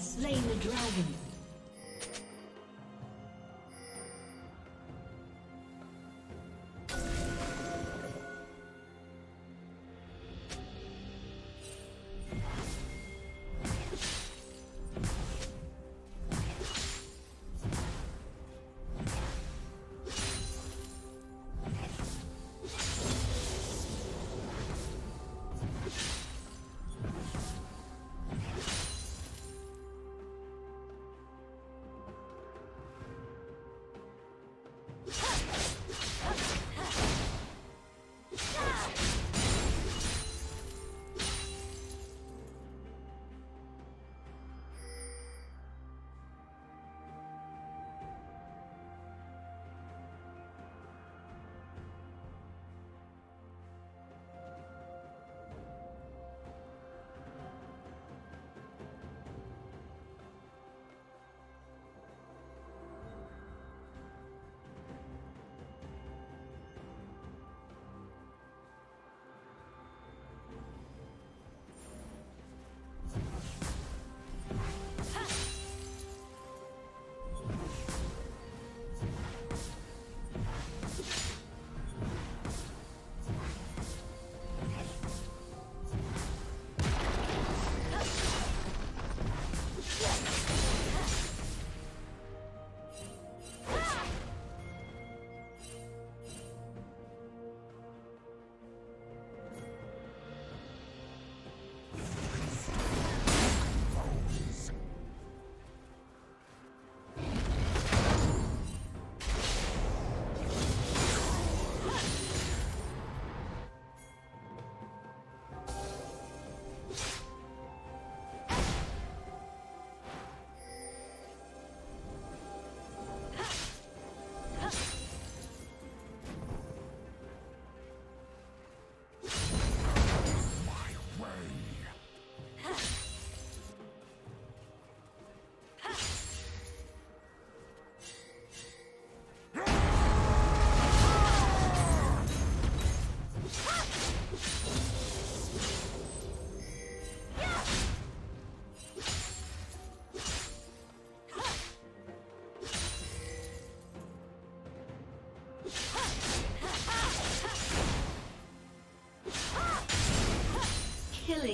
slain the dragon.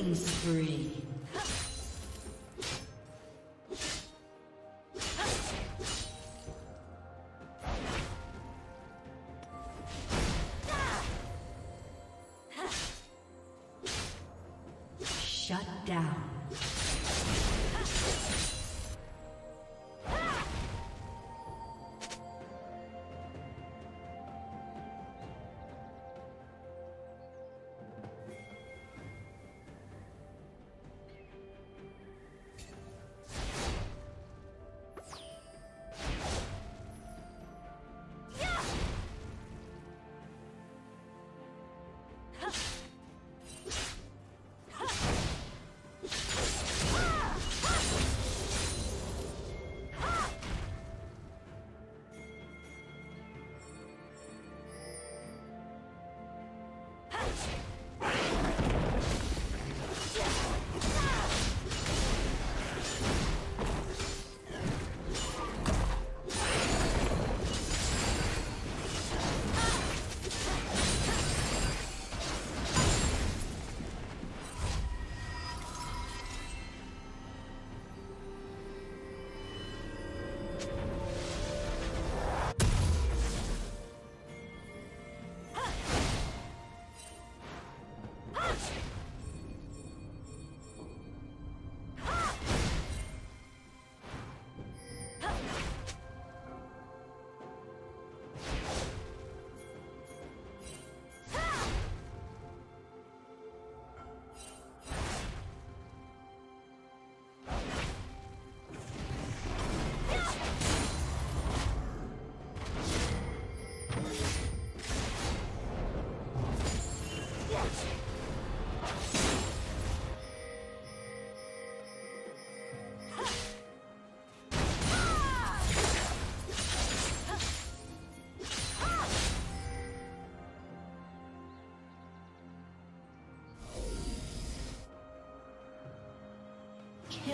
Killing spree.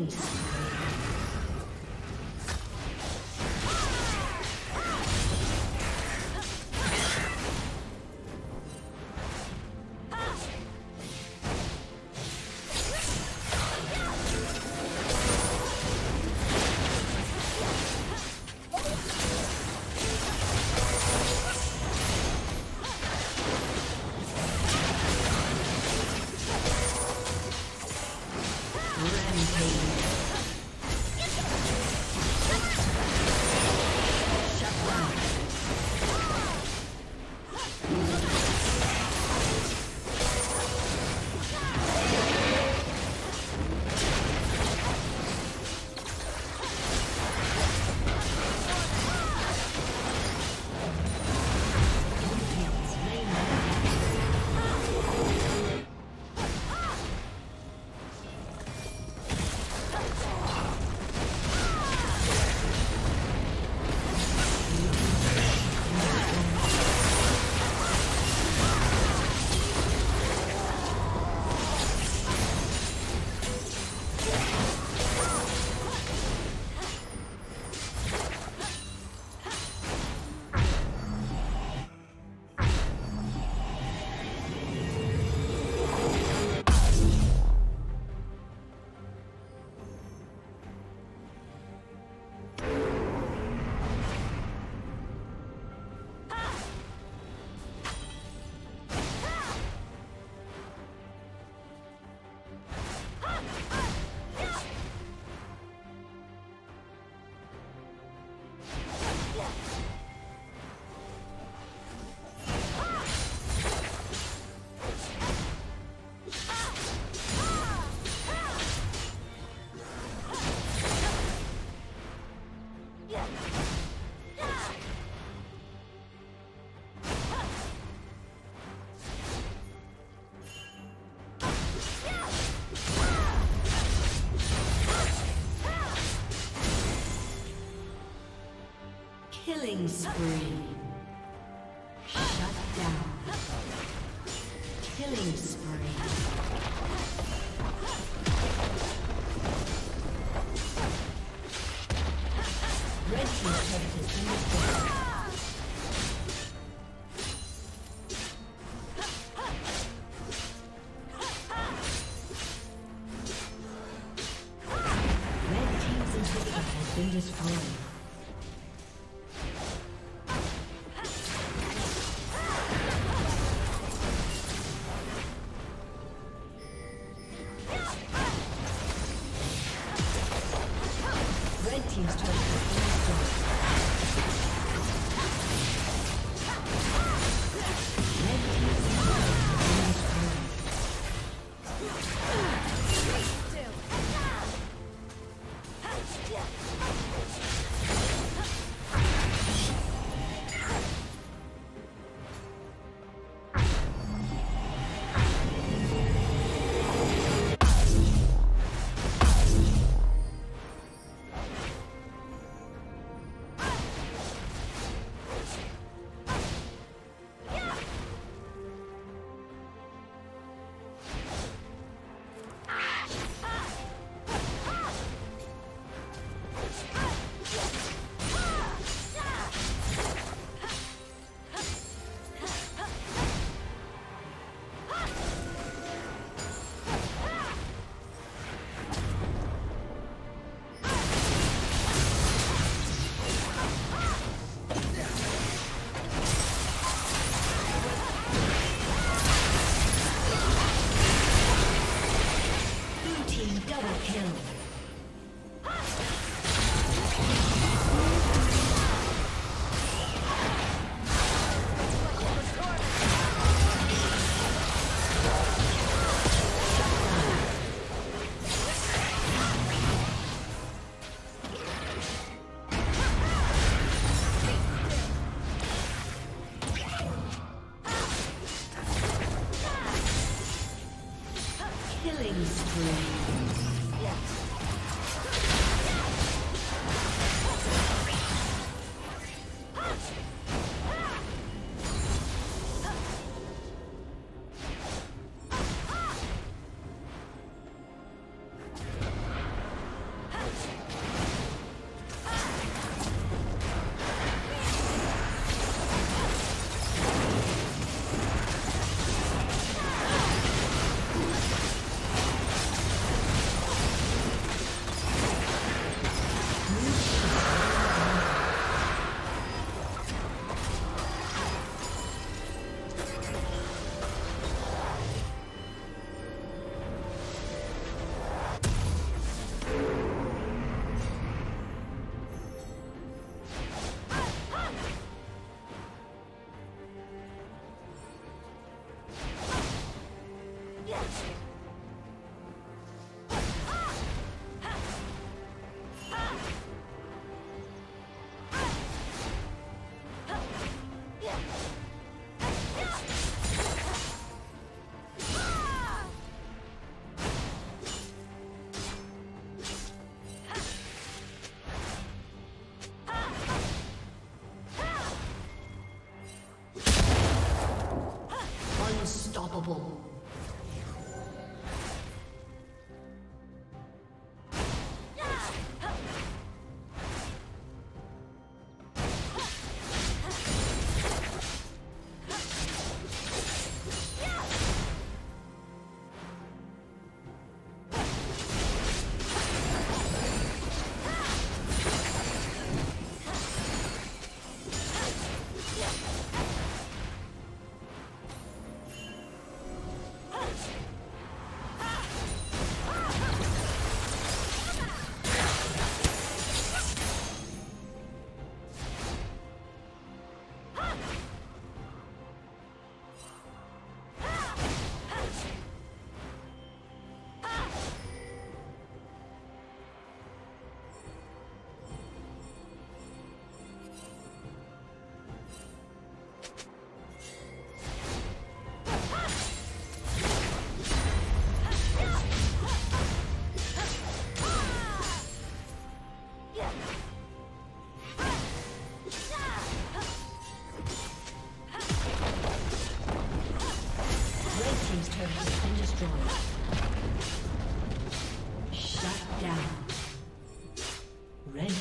Killing Killing spree.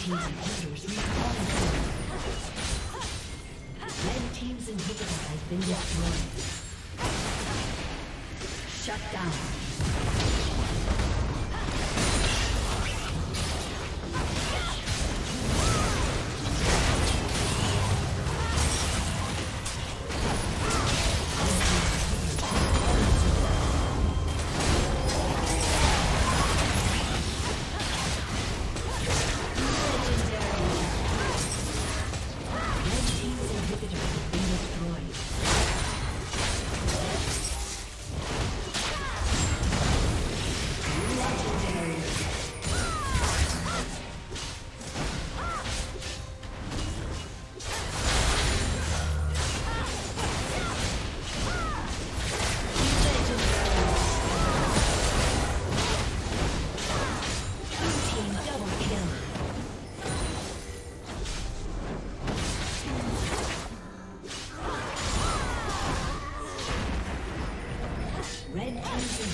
Team's inhibitors Red Team's inhibitor has been destroyed. Shut down.